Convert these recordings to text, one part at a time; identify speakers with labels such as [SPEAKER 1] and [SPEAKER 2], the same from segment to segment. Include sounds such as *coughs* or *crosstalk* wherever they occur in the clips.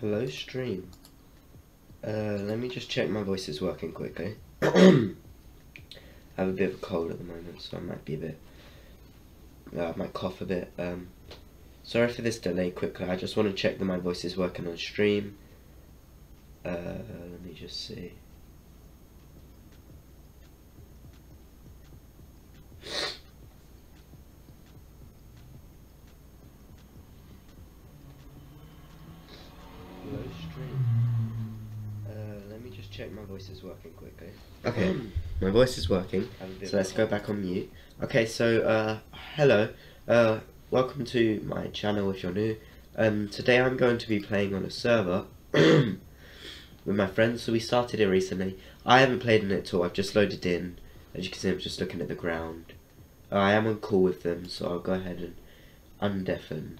[SPEAKER 1] Hello, stream. Uh, let me just check my voice is working quickly. I have a bit of a cold at the moment, so I might be a bit. Uh, I might cough a bit. Um, sorry for this delay. Quickly, I just want to check that my voice is working on stream. Uh, let me just see. My voice is working. So let's go back on mute. Okay, so uh, hello, uh, welcome to my channel if you're new. Um, today I'm going to be playing on a server *coughs* with my friends. So we started it recently. I haven't played in it at all. I've just loaded in. As you can see, I'm just looking at the ground. Uh, I am on call with them, so I'll go ahead and undeafen.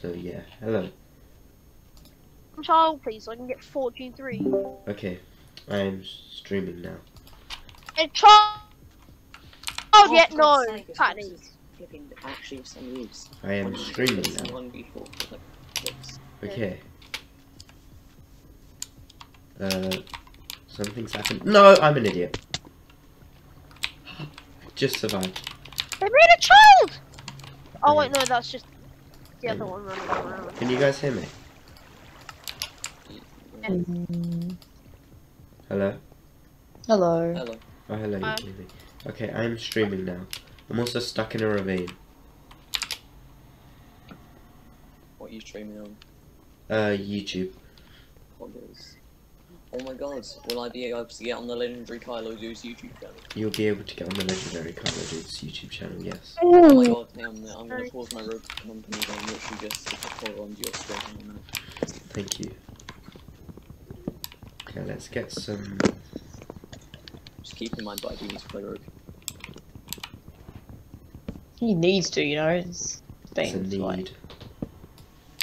[SPEAKER 1] So yeah, hello.
[SPEAKER 2] child, please, so I can get Fortune 3.
[SPEAKER 1] Okay, I am streaming now.
[SPEAKER 2] And child! Oh, yeah,
[SPEAKER 3] for
[SPEAKER 2] no,
[SPEAKER 3] God's
[SPEAKER 2] Patty.
[SPEAKER 3] actually of some use.
[SPEAKER 1] I am streaming now.
[SPEAKER 3] One before, like, clicks.
[SPEAKER 1] Okay. Uh, something's happened. No, I'm an idiot. *gasps* Just survived.
[SPEAKER 2] They made a child! Oh,
[SPEAKER 1] Yeah.
[SPEAKER 2] wait, no, that's just the other one running around.
[SPEAKER 1] Can you guys hear me? Hello?
[SPEAKER 4] Hello.
[SPEAKER 3] Hello.
[SPEAKER 1] Oh, hello, you
[SPEAKER 2] Hi.
[SPEAKER 1] can. Okay, I am streaming now. I'm also stuck in a ravine.
[SPEAKER 3] What are you streaming on?
[SPEAKER 1] Uh, YouTube.
[SPEAKER 3] What is? Oh my god, will I be able to get on the legendary Kylo Dude's YouTube channel?
[SPEAKER 1] You'll be able to get on the legendary Kylo Dude's YouTube channel, yes.
[SPEAKER 3] Oh my god, hang on a minute, I'm gonna pause my rope company and literally just stick a follow onto your screen in a minute.
[SPEAKER 1] Thank you. Okay, let's get some...
[SPEAKER 3] Just keep in mind, but I do need to play rogue.
[SPEAKER 4] He needs to, you know. It's
[SPEAKER 1] It's a
[SPEAKER 4] things like
[SPEAKER 1] need.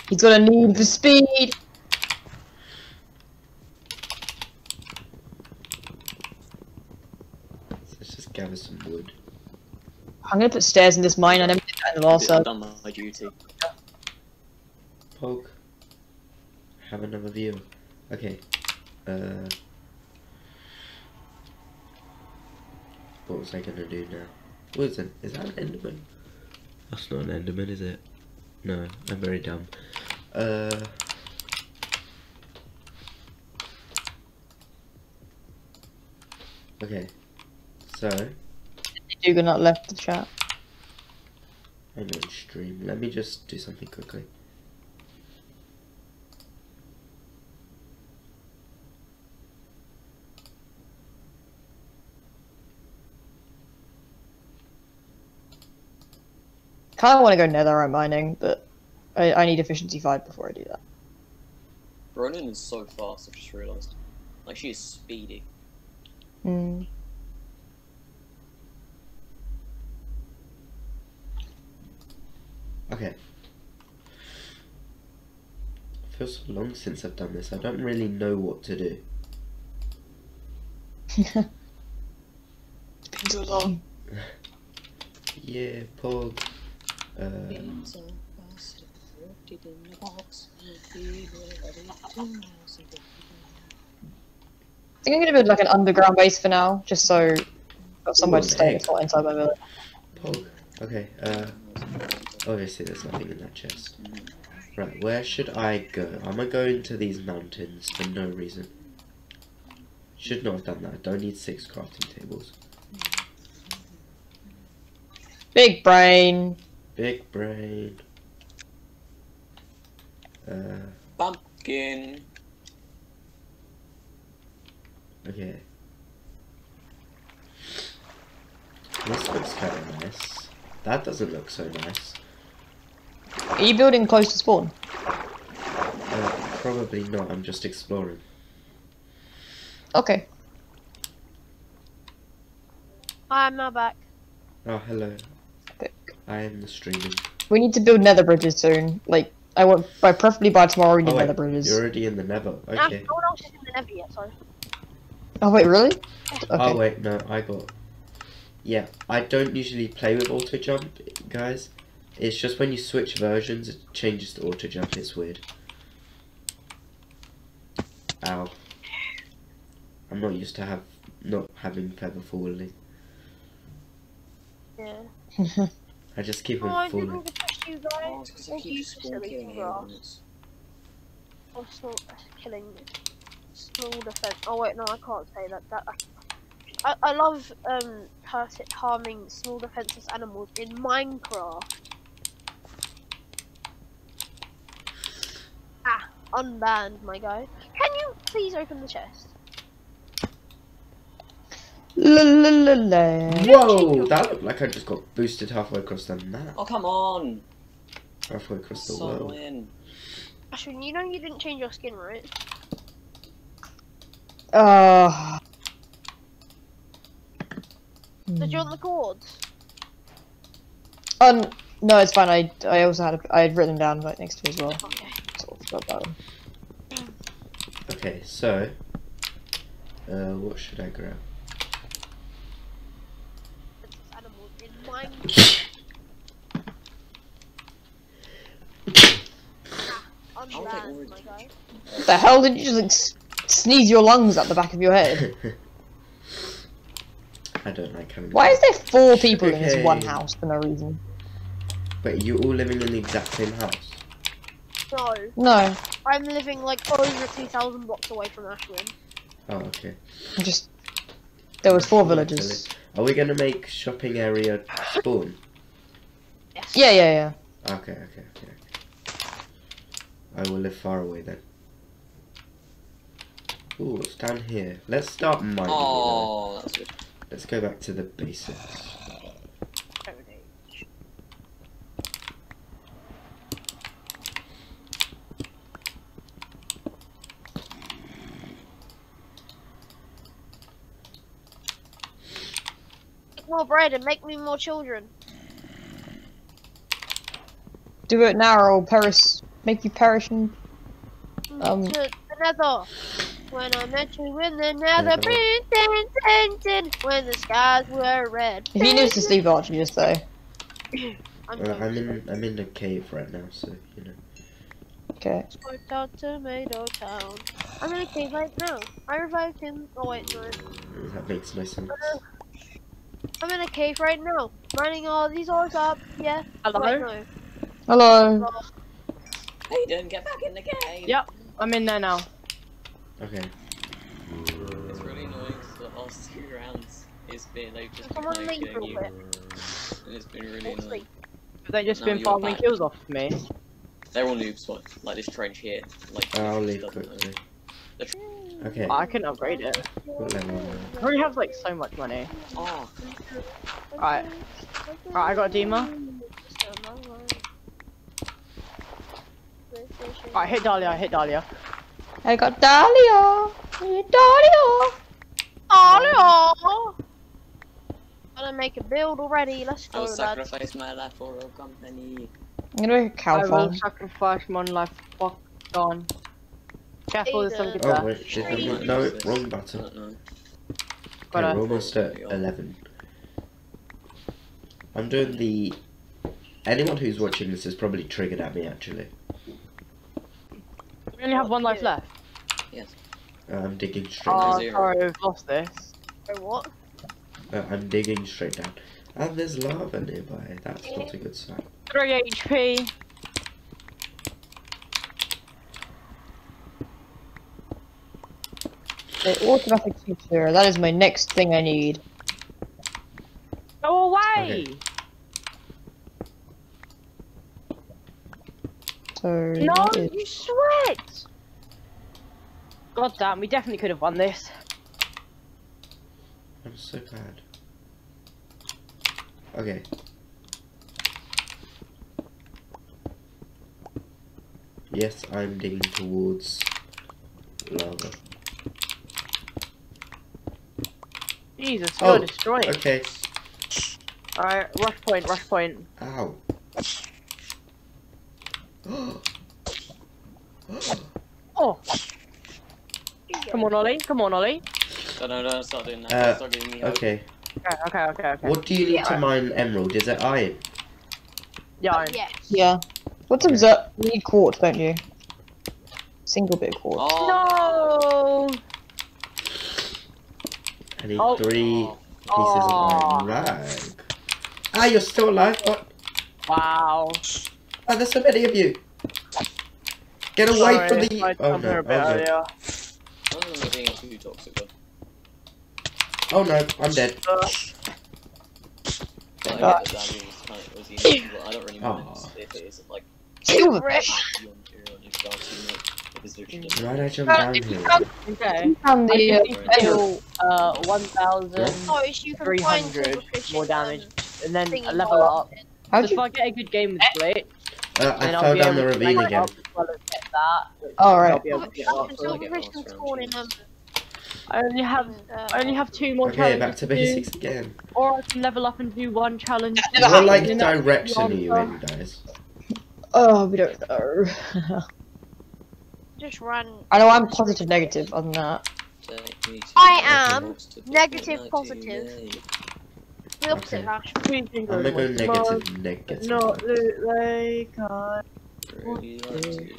[SPEAKER 4] he's got a need for speed.
[SPEAKER 1] Let's just gather some wood.
[SPEAKER 4] I'm gonna put stairs in this mine. I never did that in the last
[SPEAKER 3] I've done my duty.
[SPEAKER 1] Poke. Have another view. Okay. Uh. What was I gonna do now? What is it? Is that an Enderman? That's not an Enderman, is it? No, I'm very dumb. Uh. Okay. So,
[SPEAKER 4] You're not left the chat.
[SPEAKER 1] I'm on stream. Let me just do something quickly.
[SPEAKER 4] Kind of want to go netherite mining, but I, I need efficiency five before I do that.
[SPEAKER 3] Ronan is so fast, I've just realised. Like, she is speedy.
[SPEAKER 4] Hmm.
[SPEAKER 1] Okay. feels so long since I've done this. I don't really know what to do. *laughs*
[SPEAKER 4] it's been so long. *laughs*
[SPEAKER 1] Yeah, Pog.
[SPEAKER 4] I think I'm gonna build like an underground base for now, just so I've got somewhere to
[SPEAKER 1] Ooh,
[SPEAKER 4] stay.
[SPEAKER 1] egg.
[SPEAKER 4] It's not inside my village.
[SPEAKER 1] Pog. Okay, uh, obviously there's nothing in that chest. Right, where should I go? I'm gonna go into these mountains for no reason. Should not have done that. I don't need six crafting tables.
[SPEAKER 4] Big brain.
[SPEAKER 1] Big brain. Uh,
[SPEAKER 3] Pumpkin!
[SPEAKER 1] okay. This looks kind of nice. That doesn't look so nice.
[SPEAKER 4] Are you building close to spawn?
[SPEAKER 1] Uh, probably not. I'm just exploring.
[SPEAKER 4] Okay.
[SPEAKER 2] Hi, I'm now back.
[SPEAKER 1] Oh, hello.
[SPEAKER 4] Thick.
[SPEAKER 1] I am the streaming.
[SPEAKER 4] We need to build nether bridges soon. Like, I want, by preferably by tomorrow we need
[SPEAKER 1] Oh, wait,
[SPEAKER 4] nether bridges.
[SPEAKER 1] You're already in the Nether.
[SPEAKER 2] Now,
[SPEAKER 1] Okay.
[SPEAKER 2] no one else is in the Nether yet, sorry.
[SPEAKER 4] Oh wait, really? Oh, okay.
[SPEAKER 1] Oh wait, no, I got. Yeah, I don't usually play with auto jump, guys. It's just when you switch versions, it changes to auto jump. It's weird. Ow. I'm not used to have not having feather falling.
[SPEAKER 2] Yeah. *laughs*
[SPEAKER 1] I just keep
[SPEAKER 2] Oh,
[SPEAKER 1] on
[SPEAKER 2] I
[SPEAKER 1] falling.
[SPEAKER 2] didn't push you
[SPEAKER 3] Oh,
[SPEAKER 2] guys.
[SPEAKER 3] it's 'cause I
[SPEAKER 2] Thank
[SPEAKER 3] keep
[SPEAKER 2] you,
[SPEAKER 3] spawn
[SPEAKER 2] silly
[SPEAKER 3] killing
[SPEAKER 2] grass.
[SPEAKER 3] aliens.
[SPEAKER 2] Oh, small, killing small defense. Oh wait, no, I can't say that. That I, I love um hurt, harming small defenseless animals in Minecraft. Ah, unbanned, my guy. Can you please open the chest?
[SPEAKER 4] La la la la.
[SPEAKER 1] Whoa! That looked like I just got boosted halfway across the map.
[SPEAKER 3] Oh, come on!
[SPEAKER 1] Halfway across the
[SPEAKER 3] So
[SPEAKER 1] world.
[SPEAKER 3] annoying.
[SPEAKER 2] Ashwin, you know you didn't change your skin, right?
[SPEAKER 4] Uh.
[SPEAKER 2] Did you want the cords?
[SPEAKER 4] Um, no, it's fine. I I also had a, I had written them down right next to it as well.
[SPEAKER 2] Okay.
[SPEAKER 4] Sort of forgot.
[SPEAKER 1] Okay, so. Uh, what should I grab?
[SPEAKER 2] Defenseless animals in Minecraft.
[SPEAKER 3] Take
[SPEAKER 2] unbanned,
[SPEAKER 3] orange
[SPEAKER 2] my guy.
[SPEAKER 4] What the hell did you just like, sneeze your lungs at the back of your head? *laughs*
[SPEAKER 1] I don't like having.
[SPEAKER 4] Why is there four people in this one house for no reason?
[SPEAKER 1] But you all living in the exact same house?
[SPEAKER 2] No,
[SPEAKER 4] No,
[SPEAKER 2] I'm living like over 2,000 blocks away from Ashwin.
[SPEAKER 1] Oh, okay.
[SPEAKER 4] I'm just there was four
[SPEAKER 1] Excellent.
[SPEAKER 4] villages.
[SPEAKER 1] Are we gonna make shopping area spawn?
[SPEAKER 2] Yes.
[SPEAKER 4] Yeah, yeah, yeah.
[SPEAKER 1] Okay, okay, okay. I will live far away then. Ooh, what's down here? Let's start mining. you know.
[SPEAKER 3] Oh, that's good.
[SPEAKER 1] Let's go back to the basics.
[SPEAKER 2] Make more bread and make me more children.
[SPEAKER 4] Do it now or I'll perish. Make you perish and Um,
[SPEAKER 2] to the nether. When I met you in the nether,
[SPEAKER 1] Nether.
[SPEAKER 2] dun, dun, dun, dun, when the skies were red.
[SPEAKER 4] if you knew to sleep Archie, just say. *coughs*
[SPEAKER 2] I'm
[SPEAKER 1] Uh, I'm in I'm in a cave right now, so you know.
[SPEAKER 4] Okay.
[SPEAKER 2] Sort out Tomato Town. I'm in a cave right now. I revived him. Oh wait, no.
[SPEAKER 1] That makes no sense.
[SPEAKER 2] I'm in a cave right now. Mining all these ores up. Yeah.
[SPEAKER 5] Hello?
[SPEAKER 2] Wait, no.
[SPEAKER 4] Hello.
[SPEAKER 3] Hey, don't get back in the game!
[SPEAKER 5] Yep. I'm in there now.
[SPEAKER 1] Okay.
[SPEAKER 3] It's really annoying 'cause the last two rounds, it's been, they've just been like,
[SPEAKER 2] leave
[SPEAKER 3] you. And it's been really
[SPEAKER 2] Let's
[SPEAKER 3] annoying.
[SPEAKER 2] sleep.
[SPEAKER 5] Have they just
[SPEAKER 3] No,
[SPEAKER 5] been farming kills off of me?
[SPEAKER 3] They're all noobs, but like this trench here, like
[SPEAKER 1] I'll leave
[SPEAKER 3] doesn't
[SPEAKER 1] quickly.
[SPEAKER 3] The tr-
[SPEAKER 1] Okay.
[SPEAKER 5] I can upgrade it.
[SPEAKER 1] What level
[SPEAKER 5] I already have like so much money.
[SPEAKER 3] Oh,
[SPEAKER 5] Right. Right, I got a Dima. Right, hit Dahlia, I hit Dahlia.
[SPEAKER 4] I got Dahlia. Dahlia.
[SPEAKER 2] Oh no! Gonna make a build already. Let's go.
[SPEAKER 3] I
[SPEAKER 2] go,
[SPEAKER 3] will
[SPEAKER 2] lads.
[SPEAKER 3] sacrifice my life for a company.
[SPEAKER 4] I'm gonna make a cow
[SPEAKER 5] I will sacrifice my life. Fuck on. Careful, there's some good
[SPEAKER 1] Oh
[SPEAKER 5] there.
[SPEAKER 1] wait, did
[SPEAKER 2] Tree.
[SPEAKER 1] I, no, wrong button.
[SPEAKER 3] don't.
[SPEAKER 1] Okay, we're almost at 11. I'm doing the... Anyone who's watching this is probably triggered at me, actually.
[SPEAKER 5] We only have one life left.
[SPEAKER 1] Uh, I'm digging straight
[SPEAKER 5] Oh,
[SPEAKER 1] down.
[SPEAKER 3] zero.
[SPEAKER 5] sorry, we've lost this.
[SPEAKER 2] Wait, what?
[SPEAKER 1] Uh, I'm digging straight down. And there's lava nearby. That's not a good sign.
[SPEAKER 5] 3 HP.
[SPEAKER 4] The automatic feature. That is my next thing I need.
[SPEAKER 5] Go away!
[SPEAKER 4] So
[SPEAKER 5] No,
[SPEAKER 4] that is-
[SPEAKER 5] you sweat! God damn, we definitely could have won this.
[SPEAKER 1] I'm so bad. Okay. Yes, I'm digging towards lava.
[SPEAKER 5] Jesus,
[SPEAKER 1] Oh,
[SPEAKER 5] you're destroying.
[SPEAKER 1] Okay.
[SPEAKER 5] Alright, rush point, rush point.
[SPEAKER 1] Ow. *gasps*
[SPEAKER 5] Oh, come on, Ollie, come on, Ollie.
[SPEAKER 3] No, no, no, start doing that.
[SPEAKER 1] Uh,
[SPEAKER 3] start giving me hope.
[SPEAKER 1] okay.
[SPEAKER 5] Okay, okay, okay, okay.
[SPEAKER 1] What do you need to mine emerald? Is it iron?
[SPEAKER 5] Yeah, I'm-
[SPEAKER 2] Yes.
[SPEAKER 4] yeah. What's observe? You need quartz, don't you? single bit of quartz.
[SPEAKER 3] Oh,
[SPEAKER 5] No!
[SPEAKER 1] I need
[SPEAKER 5] Oh.
[SPEAKER 1] three pieces
[SPEAKER 5] Oh.
[SPEAKER 1] of my rag. Ah, you're still alive? What?
[SPEAKER 5] Wow.
[SPEAKER 1] Oh, there's so many of you. Get away
[SPEAKER 5] Sorry,
[SPEAKER 1] from
[SPEAKER 5] I
[SPEAKER 1] the.
[SPEAKER 5] tried to
[SPEAKER 1] Oh
[SPEAKER 5] come
[SPEAKER 1] no!
[SPEAKER 5] here
[SPEAKER 1] Oh no!
[SPEAKER 3] Being too toxic,
[SPEAKER 1] oh, no, I'm dead.
[SPEAKER 5] Uh,
[SPEAKER 3] But I
[SPEAKER 4] Ah.
[SPEAKER 3] get that that means kind of was easy, but I don't really mind
[SPEAKER 1] Aw.
[SPEAKER 3] if it isn't like
[SPEAKER 4] Silverfish. *laughs*
[SPEAKER 3] beyond
[SPEAKER 1] Why did I jump
[SPEAKER 4] Uh,
[SPEAKER 1] down
[SPEAKER 4] if you
[SPEAKER 1] here?
[SPEAKER 5] okay.
[SPEAKER 4] found the
[SPEAKER 5] just
[SPEAKER 4] uh,
[SPEAKER 5] need to deal uh, 1,000,
[SPEAKER 2] Oh, it's you can find
[SPEAKER 5] 300
[SPEAKER 2] silverfish
[SPEAKER 5] more damage, and then
[SPEAKER 2] thingy
[SPEAKER 5] a level up.
[SPEAKER 4] how'd
[SPEAKER 5] Just
[SPEAKER 4] you?
[SPEAKER 5] if I get a good game with Blake,
[SPEAKER 1] Uh, I
[SPEAKER 5] then I'll
[SPEAKER 1] fell
[SPEAKER 5] be
[SPEAKER 1] down the
[SPEAKER 5] able to
[SPEAKER 1] ravine
[SPEAKER 5] rank
[SPEAKER 1] again.
[SPEAKER 5] up as well as get that.
[SPEAKER 4] Right.
[SPEAKER 5] I'll be able to get up.
[SPEAKER 3] so I get
[SPEAKER 2] Silverfish
[SPEAKER 3] lost
[SPEAKER 2] can
[SPEAKER 3] around
[SPEAKER 2] spawn in
[SPEAKER 3] trees.
[SPEAKER 5] I only have
[SPEAKER 2] uh,
[SPEAKER 5] I only have two more
[SPEAKER 1] Okay,
[SPEAKER 5] challenges
[SPEAKER 1] back to
[SPEAKER 5] to do,
[SPEAKER 1] basics again.
[SPEAKER 5] or I can level up and do one challenge.
[SPEAKER 1] What like
[SPEAKER 5] And
[SPEAKER 1] direction are you in, guys?
[SPEAKER 4] Oh, we don't know. *laughs*
[SPEAKER 2] Just ran.
[SPEAKER 4] I know I'm positive negative on that.
[SPEAKER 3] Take
[SPEAKER 2] I am
[SPEAKER 3] box to put
[SPEAKER 2] negative
[SPEAKER 3] my
[SPEAKER 2] positive. The opposite
[SPEAKER 1] Okay.
[SPEAKER 2] Ash.
[SPEAKER 1] I'm gonna go negative negative.
[SPEAKER 5] Not look like I
[SPEAKER 3] Really like to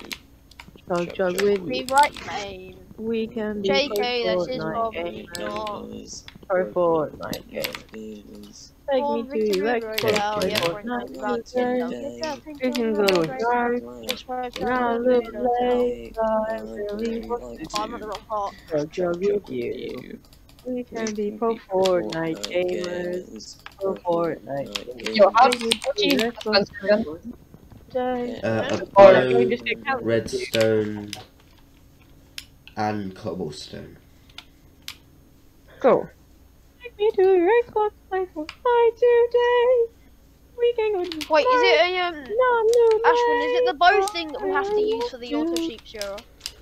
[SPEAKER 5] chug chug with
[SPEAKER 2] Me
[SPEAKER 5] me.
[SPEAKER 2] right lane.
[SPEAKER 5] We can be
[SPEAKER 2] JK, this is
[SPEAKER 5] Fortnite
[SPEAKER 2] probably not.
[SPEAKER 3] gamers.
[SPEAKER 5] Or Fortnite game.
[SPEAKER 3] Gamers.
[SPEAKER 5] Take
[SPEAKER 2] Oh,
[SPEAKER 5] me to
[SPEAKER 2] victory
[SPEAKER 5] your
[SPEAKER 2] royale, yeah, Fortnite,
[SPEAKER 5] Fortnite
[SPEAKER 2] round
[SPEAKER 5] today.
[SPEAKER 2] ten, get that thing
[SPEAKER 5] We can
[SPEAKER 2] going,
[SPEAKER 5] go
[SPEAKER 2] right,
[SPEAKER 5] with
[SPEAKER 2] right,
[SPEAKER 5] Drive.
[SPEAKER 2] just
[SPEAKER 5] Now
[SPEAKER 2] the
[SPEAKER 5] look
[SPEAKER 2] middle,
[SPEAKER 5] like. I really want to
[SPEAKER 2] the wrong part.
[SPEAKER 5] chug chug with you. We can be pro Fortnite gamers. Pro Fortnite.
[SPEAKER 4] Yo, how
[SPEAKER 5] Take me
[SPEAKER 4] what
[SPEAKER 5] to
[SPEAKER 4] do you
[SPEAKER 5] your Xbox today.
[SPEAKER 1] Uh, a
[SPEAKER 4] Or
[SPEAKER 5] like, we
[SPEAKER 1] bow,
[SPEAKER 5] just get
[SPEAKER 1] redstone, and cobblestone.
[SPEAKER 4] Cool.
[SPEAKER 5] Take me to your Xbox play Fortnite today. We can go to
[SPEAKER 2] Wait, is it a um?
[SPEAKER 5] No, no,
[SPEAKER 2] Ashwin, is it the bow thing that we have to use for the auto sheep shearer?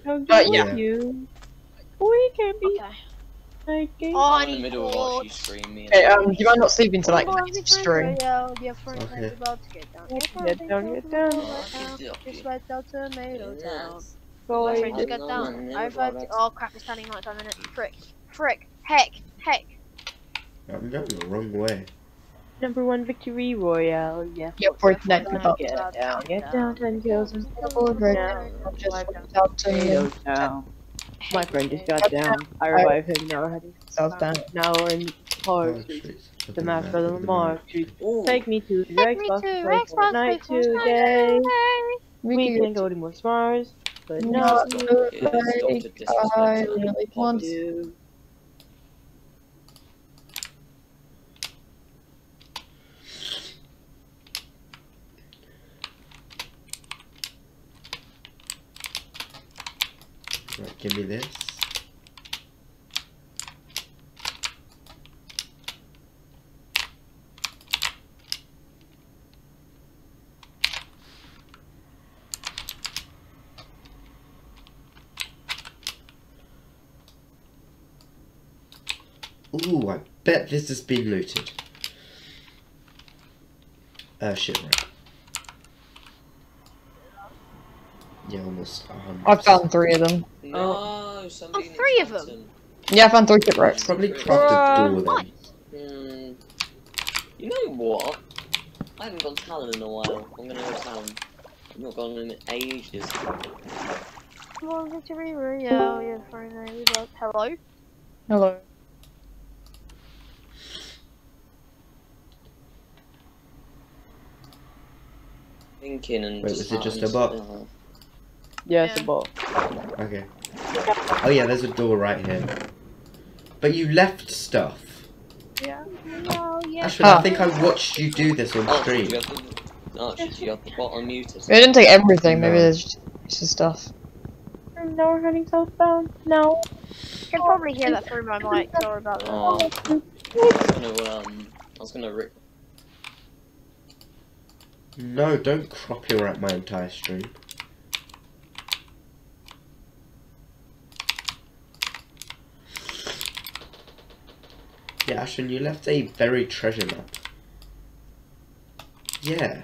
[SPEAKER 5] Uh,
[SPEAKER 1] yeah.
[SPEAKER 5] You. We can be
[SPEAKER 2] Okay.
[SPEAKER 5] making.
[SPEAKER 2] Oh, I
[SPEAKER 3] I'm in the
[SPEAKER 2] need
[SPEAKER 3] middle of watching
[SPEAKER 2] quartz.
[SPEAKER 3] stream me.
[SPEAKER 4] Okay, um, do you mind not sleeping till like
[SPEAKER 2] Oh,
[SPEAKER 4] next
[SPEAKER 2] victory
[SPEAKER 4] string?
[SPEAKER 2] royale, your friend
[SPEAKER 1] Okay.
[SPEAKER 2] is about to get down.
[SPEAKER 5] Get down, get down.
[SPEAKER 2] Just like down Tomato Town.
[SPEAKER 3] Yes.
[SPEAKER 2] My
[SPEAKER 5] Boy,
[SPEAKER 2] friend just got
[SPEAKER 3] no,
[SPEAKER 2] down.
[SPEAKER 3] no,
[SPEAKER 2] I've
[SPEAKER 3] no,
[SPEAKER 2] had.
[SPEAKER 3] that's-
[SPEAKER 2] Oh crap! It's standing like I'm in it. Frick! Frick! Heck! Heck!
[SPEAKER 1] I'm going the wrong way.
[SPEAKER 5] number one victory royale. Yeah.
[SPEAKER 4] Yep, Fortnite
[SPEAKER 2] Down,
[SPEAKER 4] about
[SPEAKER 5] Get
[SPEAKER 2] down,
[SPEAKER 5] down, get
[SPEAKER 2] down.
[SPEAKER 5] down, ten kills and
[SPEAKER 4] Double red.
[SPEAKER 5] down.
[SPEAKER 4] just
[SPEAKER 5] Wipe down.
[SPEAKER 4] without to
[SPEAKER 5] Potato down. My friend just got down. I revive him now. Heading
[SPEAKER 4] South down.
[SPEAKER 5] now we're in
[SPEAKER 1] Oh,
[SPEAKER 5] Park Street. The map for the Mark Street. Take me to the
[SPEAKER 2] Take me
[SPEAKER 5] Xbox
[SPEAKER 2] to
[SPEAKER 5] play Fortnite today.
[SPEAKER 4] We
[SPEAKER 5] We
[SPEAKER 4] can
[SPEAKER 5] can go to more Mars, but
[SPEAKER 4] No,
[SPEAKER 5] not
[SPEAKER 3] Stop
[SPEAKER 4] no,
[SPEAKER 3] it. Stop the
[SPEAKER 4] I really want
[SPEAKER 5] to.
[SPEAKER 1] Right, this. Ooh, I bet this has been looted. Uh, shipwreck. Yeah, almost a hundred.
[SPEAKER 4] I've found three of them.
[SPEAKER 3] No, somebody
[SPEAKER 2] Oh, three of them?
[SPEAKER 3] Lantern.
[SPEAKER 4] Yeah, I found three shipwrecks.
[SPEAKER 1] Probably crafted door then.
[SPEAKER 3] Hmm. You know what? I haven't gone to Talon in a while. I'm gonna go to Talon. I've not gone in ages.
[SPEAKER 2] Come on, victory royale, your friend is about. Hello.
[SPEAKER 4] Hello.
[SPEAKER 3] Thinking and
[SPEAKER 1] Wait, was it just a
[SPEAKER 3] starting
[SPEAKER 1] bot?
[SPEAKER 3] to-
[SPEAKER 5] Yeah, it's a
[SPEAKER 2] Yeah.
[SPEAKER 5] bot.
[SPEAKER 1] Okay. Oh yeah, there's a door right here. But you left stuff.
[SPEAKER 2] Yeah. No, yeah.
[SPEAKER 1] Actually, I
[SPEAKER 4] Ah.
[SPEAKER 1] think I watched you do this on
[SPEAKER 3] Oh, did
[SPEAKER 1] stream.
[SPEAKER 3] you have the, oh, did you have the bot unmuted?
[SPEAKER 4] I didn't take everything. Maybe there's just, just stuff.
[SPEAKER 5] Now we're heading southbound. Now.
[SPEAKER 2] You can probably hear that through my mic. Sorry about that.
[SPEAKER 3] Oh, I was gonna um, I was gonna rip.
[SPEAKER 1] No, don't crop your out my entire stream. Ashton, you left a buried treasure map. Yeah.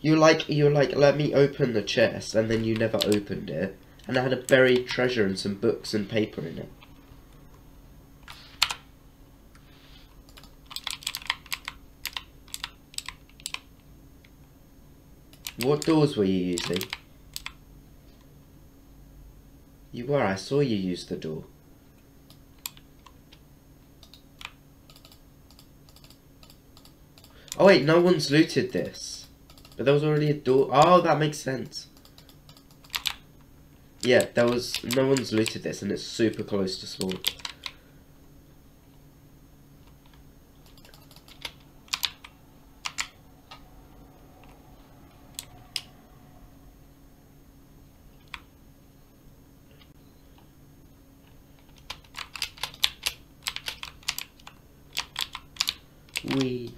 [SPEAKER 1] You like you like let me open the chest and then you never opened it and I had a buried treasure and some books and paper in it. What doors were you using? You were. I saw you use the door. Oh wait, no one's looted this. But there was already a door. Oh, that makes sense. Yeah, there was no one's looted this, and it's super close to spawn. We.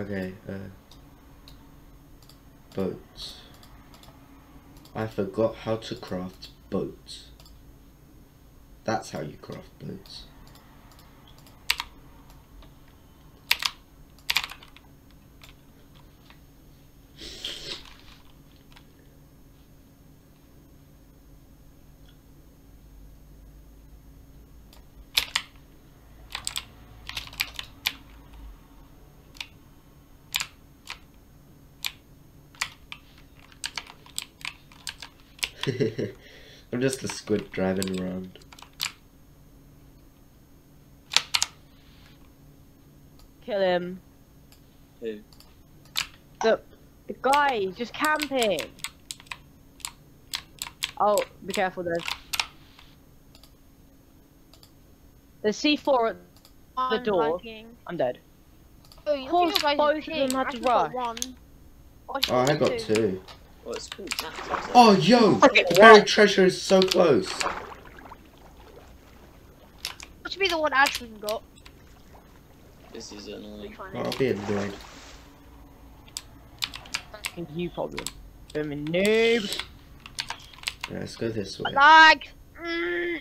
[SPEAKER 1] Okay, uh. Boats. I forgot how to craft boats. That's how you craft boats. *laughs* I'm just a squid driving around.
[SPEAKER 5] Kill him.
[SPEAKER 3] Who?
[SPEAKER 5] The the guy he's just camping. Oh, be careful there's There's C4 at
[SPEAKER 2] I'm
[SPEAKER 5] The door.
[SPEAKER 2] lagging.
[SPEAKER 5] I'm dead.
[SPEAKER 2] Oh, you
[SPEAKER 5] course,
[SPEAKER 2] look
[SPEAKER 5] both
[SPEAKER 2] guys'
[SPEAKER 5] of them had
[SPEAKER 2] I
[SPEAKER 5] to
[SPEAKER 2] got
[SPEAKER 5] rush.
[SPEAKER 2] one.
[SPEAKER 1] Oh, I oh, got two.
[SPEAKER 3] Well, it's called.
[SPEAKER 1] Oh, yo!
[SPEAKER 4] Freaking
[SPEAKER 1] Buried treasure is so close.
[SPEAKER 2] What should be the one Ashwin got?
[SPEAKER 3] This is annoying.
[SPEAKER 2] Which one
[SPEAKER 1] Oh, I'll be annoyed.
[SPEAKER 5] Fucking you problem. I'm a noob.
[SPEAKER 1] Yeah, let's go this way.
[SPEAKER 2] Lag! Mm.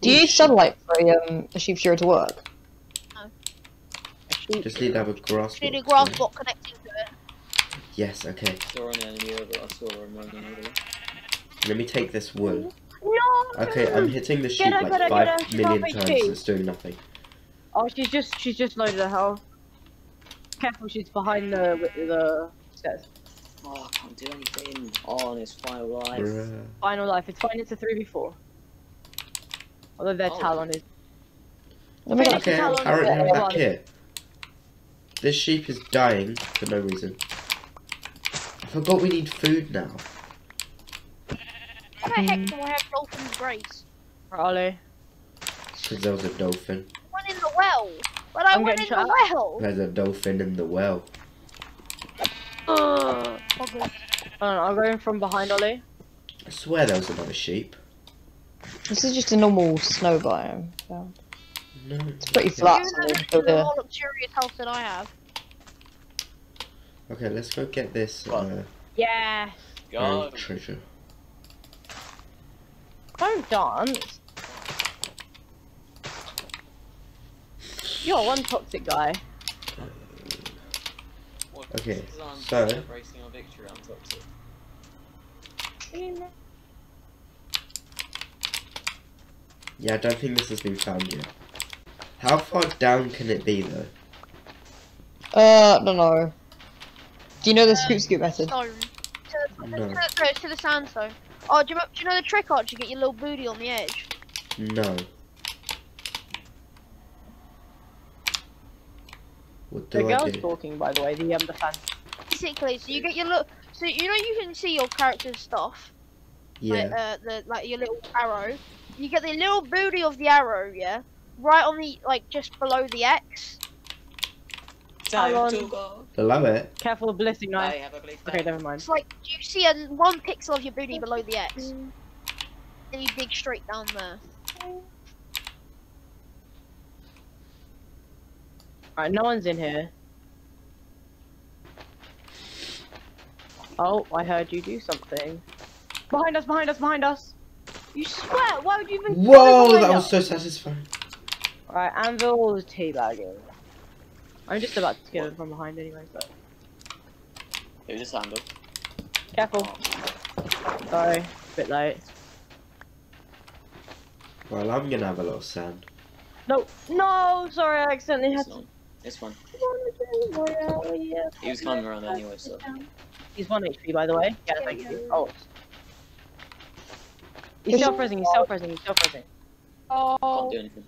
[SPEAKER 4] Do you use sunlight for a, um, a sheep shearer to work?
[SPEAKER 1] Just need to have a grass
[SPEAKER 2] Need a grass block connecting to it.
[SPEAKER 1] Yes, okay.
[SPEAKER 3] Saw an enemy over. I saw him running over.
[SPEAKER 1] Let me take this wool.
[SPEAKER 2] No!
[SPEAKER 1] Okay, I'm hitting the sheep
[SPEAKER 5] her,
[SPEAKER 1] like
[SPEAKER 5] get her,
[SPEAKER 1] five
[SPEAKER 5] get her. She's
[SPEAKER 1] million
[SPEAKER 5] halfway
[SPEAKER 1] times.
[SPEAKER 5] sheep.
[SPEAKER 1] It's doing nothing.
[SPEAKER 5] Oh, she's just she's just loaded her health. Careful, she's behind the the stairs.
[SPEAKER 3] Oh, I can't do anything. Oh, and it's final life.
[SPEAKER 1] Bruh.
[SPEAKER 5] Final life. It's fine. It's a three v four. Although their
[SPEAKER 3] Oh.
[SPEAKER 5] talon is.
[SPEAKER 4] My god.
[SPEAKER 1] Okay,
[SPEAKER 5] how
[SPEAKER 1] Aaron,
[SPEAKER 5] is it?
[SPEAKER 1] I'm back here. This sheep is dying for no reason. I forgot we need food now.
[SPEAKER 2] Why the heck do I have dolphin's grace?
[SPEAKER 5] Right, Ollie.
[SPEAKER 1] Because there was a dolphin.
[SPEAKER 2] One in the well! But I
[SPEAKER 5] I'm
[SPEAKER 2] went in
[SPEAKER 5] getting
[SPEAKER 2] the well!
[SPEAKER 1] There's a dolphin in the well.
[SPEAKER 2] Ugh. Boggles.
[SPEAKER 5] Oh, no, I'll go in from behind Ollie.
[SPEAKER 1] I swear there was another sheep.
[SPEAKER 4] This is just a normal snow biome. So
[SPEAKER 1] No.
[SPEAKER 4] it's pretty flat.
[SPEAKER 2] You
[SPEAKER 4] So
[SPEAKER 2] know,
[SPEAKER 4] we'll
[SPEAKER 2] this
[SPEAKER 4] go
[SPEAKER 2] is a
[SPEAKER 4] there.
[SPEAKER 2] more luxurious house than I have.
[SPEAKER 1] Okay, let's go get this
[SPEAKER 3] What?
[SPEAKER 1] uh,
[SPEAKER 5] Yeah.
[SPEAKER 1] buried treasure.
[SPEAKER 5] Don't dance. You're one toxic guy.
[SPEAKER 1] Okay,
[SPEAKER 3] this is,
[SPEAKER 1] so-
[SPEAKER 3] Celebrating our victory, I'm toxic.
[SPEAKER 1] Yeah, I don't think this has been found yet. How far down can it be though?
[SPEAKER 4] Uh, don't know. Do you know the scoop scoop method?
[SPEAKER 2] Stone. To the,
[SPEAKER 1] No.
[SPEAKER 2] to the, no, to the sandstone. Oh, do you, do you know the trick Arch? You get your little booty on the edge.
[SPEAKER 1] No. What do
[SPEAKER 5] The
[SPEAKER 1] do I
[SPEAKER 5] girl's
[SPEAKER 1] do?
[SPEAKER 5] talking, by the way. The um, the fan.
[SPEAKER 2] Basically, so you get your little. So you know you can see your character's stuff. Like,
[SPEAKER 1] Yeah.
[SPEAKER 2] uh, the like your little arrow. You get the little booty of the arrow, yeah, right on the like just below the X.
[SPEAKER 3] Time
[SPEAKER 5] on.
[SPEAKER 3] to go.
[SPEAKER 1] Below it.
[SPEAKER 5] Careful of ballistic
[SPEAKER 3] I
[SPEAKER 5] knife.
[SPEAKER 3] have a blade.
[SPEAKER 5] Okay, never mind.
[SPEAKER 2] It's like you see a one pixel of your booty below the X. Then you dig straight down there.
[SPEAKER 5] Alright, no one's in here. Oh, I heard you do something. Behind us, behind us, behind us!
[SPEAKER 2] You swear? Why would you even?
[SPEAKER 1] Whoa,
[SPEAKER 5] behind
[SPEAKER 1] that was
[SPEAKER 5] us.
[SPEAKER 1] so satisfying.
[SPEAKER 5] Alright, Anvil is teabagging. I'm just about to kill him from behind anyway, so.
[SPEAKER 3] It was just handle.
[SPEAKER 5] Careful. Sorry, bit late.
[SPEAKER 1] Well, I'm gonna have a lot of sand.
[SPEAKER 5] No, no, sorry, I accidentally had
[SPEAKER 3] It's
[SPEAKER 5] to.
[SPEAKER 3] not. It's fine. He was coming around anyway, so.
[SPEAKER 5] He's one HP, by the way. Yeah, thank you. Oh. He's
[SPEAKER 4] Is-
[SPEAKER 5] self-resing, he's self-resing, he's self-resing.
[SPEAKER 2] Oh,
[SPEAKER 3] Can't do anything.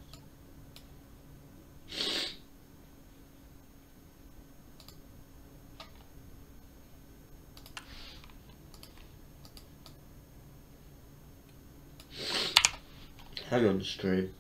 [SPEAKER 1] Hang on, stream.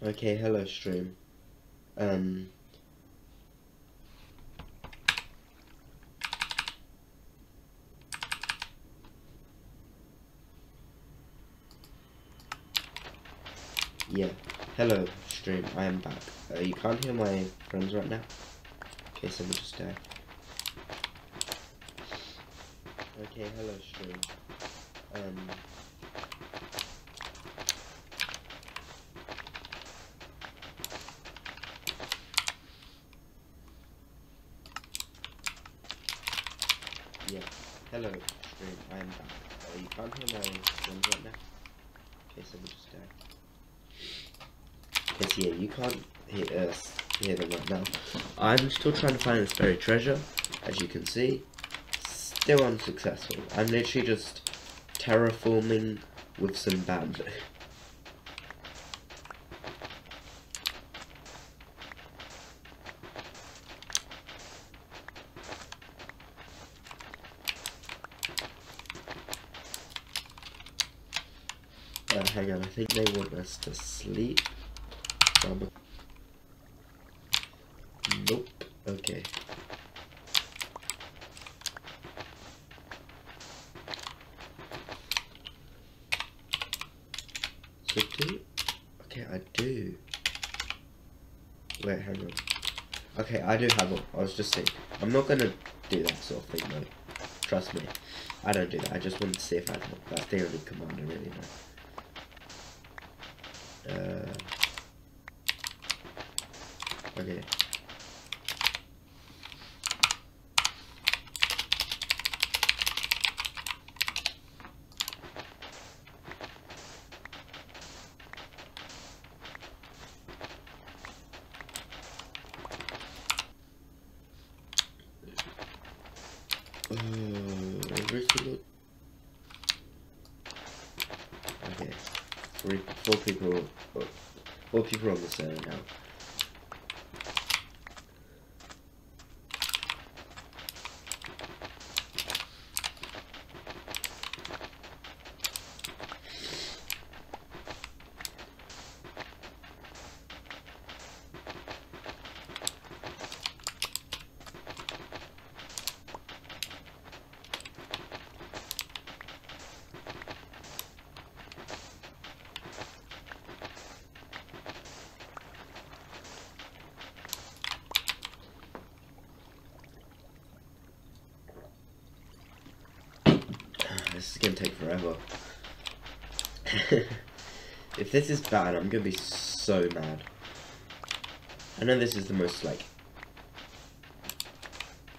[SPEAKER 1] Okay, hello stream. Um Yeah. Hello stream, I am back. Uh, you can't hear my friends right now? Okay, so we'll just stay. Okay, hello stream. Um Yeah. Hello, stream. I am back. You can't hear my right now? Okay, so we'll just go. Because yeah, you can't hear us hear them right now. I'm still trying to find this buried treasure, as you can see. Still unsuccessful. I'm literally just terraforming with some bamboo. *laughs* Uh, hang on, I think us to sleep. Nope. Okay. So do okay, I do. Wait, hang on. Okay, I do have one. I was just saying, I'm not gonna do that sort of thing though. Trust me. I don't do that. I just wanted to see if I can. That's the only command I really know. Uh, okay. Uh, where's the look? Okay, three, four people, four, people on the server now. this is gonna take forever. *laughs* if this is bad, I'm gonna be so mad. I know this is the most, like,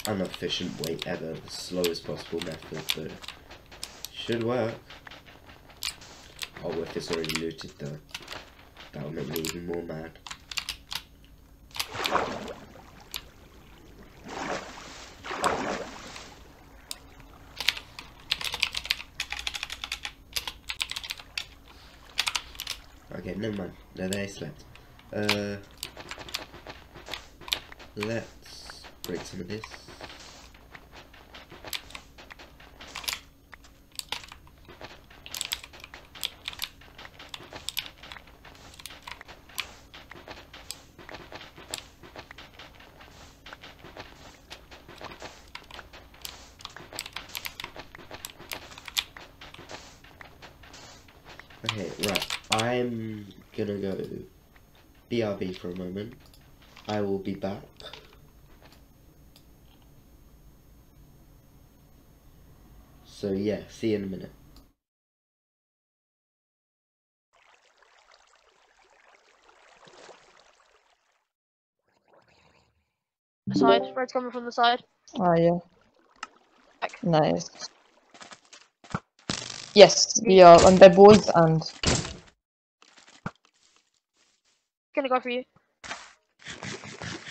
[SPEAKER 1] inefficient way ever, the slowest possible method, but should work. Oh, if it's already looted though, that would make me even more mad. Okay, never mind. No, they slept. Uh, let's break some of this. Okay, right. I'm gonna go BRB for a moment. I will be back. So yeah, see you in a minute.
[SPEAKER 2] Side, red's coming from the side.
[SPEAKER 4] Oh yeah.
[SPEAKER 2] Back.
[SPEAKER 4] Nice. Yes, we are on Bed Wars and
[SPEAKER 2] Gonna go for you. Go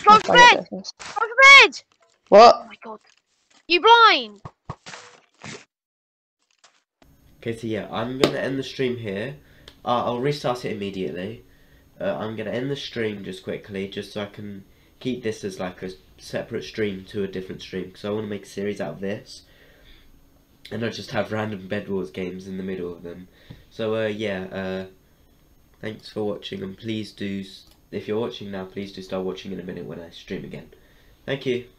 [SPEAKER 4] I'll
[SPEAKER 2] for bed!
[SPEAKER 4] get there first.
[SPEAKER 2] Go for bed!
[SPEAKER 4] What?
[SPEAKER 2] Oh my god. You blind!
[SPEAKER 1] Okay, so yeah, I'm gonna end the stream here. Uh, I'll restart it immediately. Uh, I'm gonna end the stream just quickly, just so I can keep this as like a separate stream to a different stream, because I want to make a series out of this. And not just have random Bed Wars games in the middle of them. So uh, yeah, uh, thanks for watching, and please do, if you're watching now, please do start watching in a minute when I stream again. Thank you.